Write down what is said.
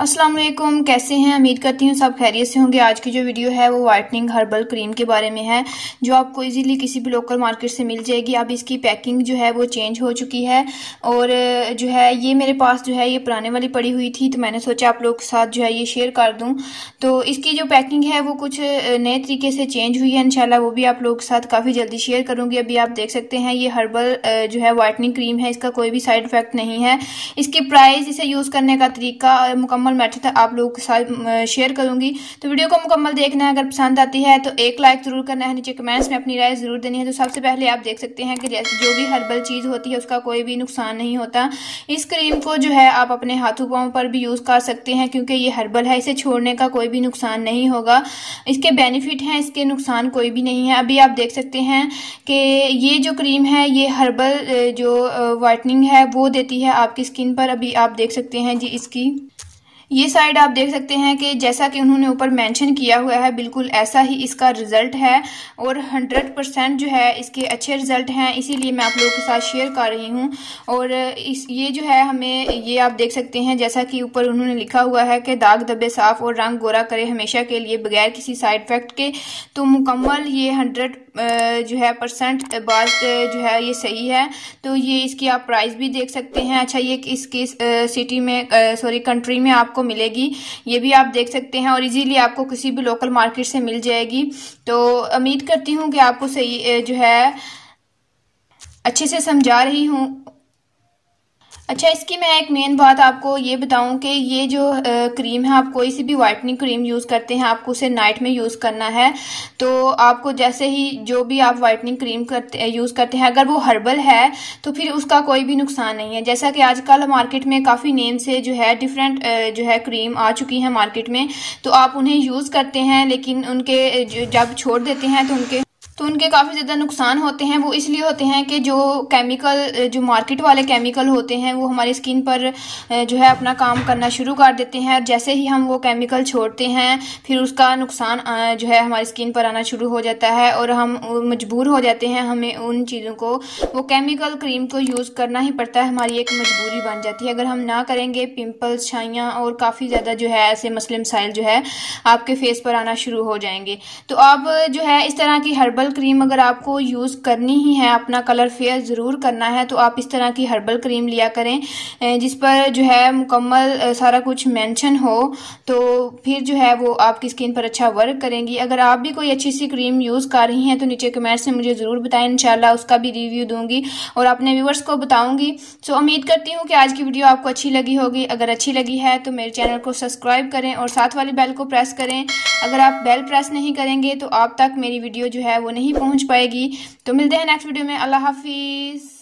अस्सलाम वालेकुम कैसे हैं? उम्मीद करती हूँ सब खैरियत से होंगे। आज की जो वीडियो है वो वाइटनिंग हर्बल क्रीम के बारे में है, जो आपको इजीली किसी भी लोकल मार्केट से मिल जाएगी। अब इसकी पैकिंग जो है वो चेंज हो चुकी है और जो है ये मेरे पास जो है ये पुराने वाली पड़ी हुई थी तो मैंने सोचा आप लोग के साथ जो है ये शेयर कर दूँ। तो इसकी जो पैकिंग है वो कुछ नए तरीके से चेंज हुई है इनशाला वो भी आप लोग के साथ काफ़ी जल्दी शेयर करूँगी। अभी आप देख सकते हैं ये हर्बल जो है वाइटनिंग क्रीम है, इसका कोई भी साइड इफ़ेक्ट नहीं है। इसकी प्राइस इसे यूज़ करने का तरीका मुकम्मल मुकम्मल मेथड आप लोगों के साथ शेयर करूँगी। तो वीडियो को मुकम्मल देखना है, अगर पसंद आती है तो एक लाइक ज़रूर करना है, नीचे कमेंट्स में अपनी राय ज़रूर देनी है। तो सबसे पहले आप देख सकते हैं कि जो भी हर्बल चीज़ होती है, उसका कोई भी नुकसान नहीं होता। इस क्रीम को जो है, आप अपने हाथों पाँव पर भी यूज़ कर सकते हैं, क्योंकि ये हर्बल है, इसे छोड़ने का कोई भी नुकसान नहीं होगा। इसके बेनिफिट हैं, इसके नुकसान कोई भी नहीं है। अभी आप देख सकते हैं कि ये जो क्रीम है, ये हर्बल जो वाइटनिंग है, वो देती है आपकी स्किन पर। अभी आप देख सकते हैं जी इसकी ये साइड आप देख सकते हैं कि जैसा कि उन्होंने ऊपर मेंशन किया हुआ है, बिल्कुल ऐसा ही इसका रिज़ल्ट है और 100 परसेंट जो है इसके अच्छे रिज़ल्ट हैं। इसीलिए मैं आप लोगों के साथ शेयर कर रही हूँ। और इस, ये जो है हमें, ये आप देख सकते हैं, जैसा कि ऊपर उन्होंने लिखा हुआ है कि दाग धब्बे साफ़ और रंग गोरा करे हमेशा के लिए बगैर किसी साइड इफ़ेक्ट के। तो मुकम्मल ये हंड्रेड जो है परसेंट बात जो है ये सही है। तो ये इसकी आप प्राइस भी देख सकते हैं। अच्छा ये इसकी सिटी में सॉरी कंट्री में आपको मिलेगी, ये भी आप देख सकते हैं और इजीली आपको किसी भी लोकल मार्केट से मिल जाएगी। तो उम्मीद करती हूँ कि आपको सही जो है, अच्छे से समझा रही हूँ। अच्छा इसकी मैं एक मेन बात आपको ये बताऊँ कि ये जो आ, क्रीम है आप कोई सी भी वाइटनिंग क्रीम यूज़ करते हैं आपको उसे नाइट में यूज़ करना है। तो आपको जैसे ही जो भी आप वाइटनिंग क्रीम करते यूज़ करते हैं अगर वो हर्बल है तो फिर उसका कोई भी नुकसान नहीं है। जैसा कि आजकल मार्केट में काफ़ी नेम से जो है डिफरेंट जो है क्रीम आ चुकी है मार्केट में तो आप उन्हें यूज़ करते हैं लेकिन उनके जब छोड़ देते हैं तो उनके तो उनके काफ़ी ज़्यादा नुकसान होते हैं। वो इसलिए होते हैं कि जो केमिकल, जो मार्केट वाले केमिकल होते हैं, वो हमारी स्किन पर जो है अपना काम करना शुरू कर देते हैं। और जैसे ही हम वो केमिकल छोड़ते हैं, फिर उसका नुकसान जो है हमारी स्किन पर आना शुरू हो जाता है और हम मजबूर हो जाते हैं। हमें उन चीज़ों को, वो केमिकल क्रीम को यूज़ करना ही पड़ता है। हमारी एक मजबूरी बन जाती है। अगर हम ना करेंगे पिम्पल्स छाइयाँ और काफ़ी ज़्यादा जो है ऐसे मसले मसाइल जो है आपके फेस पर आना शुरू हो जाएँगे। तो अब जो है इस तरह की हर्बल हर्बल क्रीम अगर आपको यूज़ करनी ही है, अपना कलर फेयर ज़रूर करना है तो आप इस तरह की हर्बल क्रीम लिया करें जिस पर जो है मुकम्मल सारा कुछ मेंशन हो तो फिर जो है वो आपकी स्किन पर अच्छा वर्क करेंगी। अगर आप भी कोई अच्छी सी क्रीम यूज़ कर रही हैं तो नीचे कमेंट्स में मुझे ज़रूर बताएँ, इंशाल्लाह उसका भी रिव्यू दूँगी और अपने व्यूवर्स को बताऊँगी। सो उम्मीद करती हूँ कि आज की वीडियो आपको अच्छी लगी होगी। अगर अच्छी लगी है तो मेरे चैनल को सब्सक्राइब करें और साथ वाली बेल को प्रेस करें। अगर आप बेल प्रेस नहीं करेंगे तो आप तक मेरी वीडियो जो है वो नहीं पहुँच पाएगी। तो मिलते हैं नेक्स्ट वीडियो में। अल्लाह हाफिज़।